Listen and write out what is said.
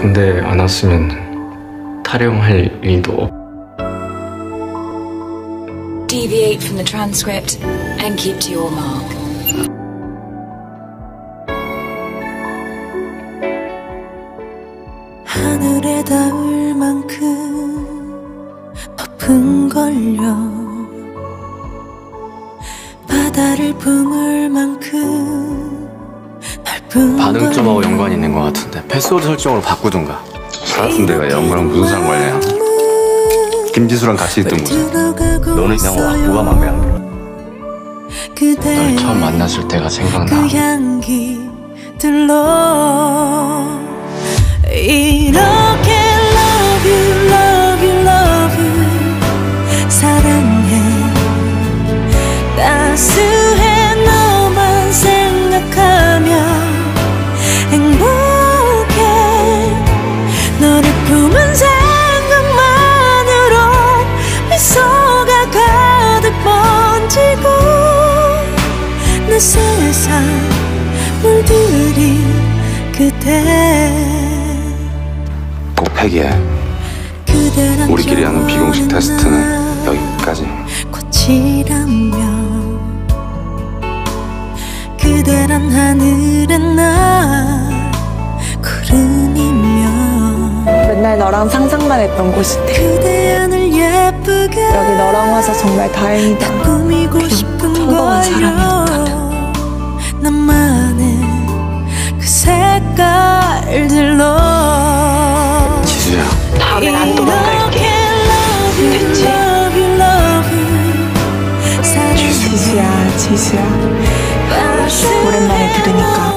군대 안 왔으면 타령할 일도 없. Deviate from the transcript and keep to your mark. 하늘에 닿을 만큼 높은 걸요 바다를 품을 만큼 반응 점하고. 연관이 있는 것 같은데 패스워드 설정으로 바꾸든가. 저 같은 데가 영어랑 무슨 상관이야? 김지수랑 같이 있던 곳에. 너는 그냥 와. 뭐가 맘에 안 들어? 널 처음 만났을 때가 생각나 세상 물들인 그대 꼭 팩이야. 그대란 우리끼리 하는 비공식 테스트는 여기까지. 꽃이라면 그대란 나 구름이면 맨날 너랑 상상만 했던 곳인데 그대 하늘 예쁘게 여기 너랑 와서 정말 다행이다. 평범한 사람이었다 색깔들로 지수야 다음에 도망갈게. you, 됐지? 지수야, 지수야. 오랜만에 들으니까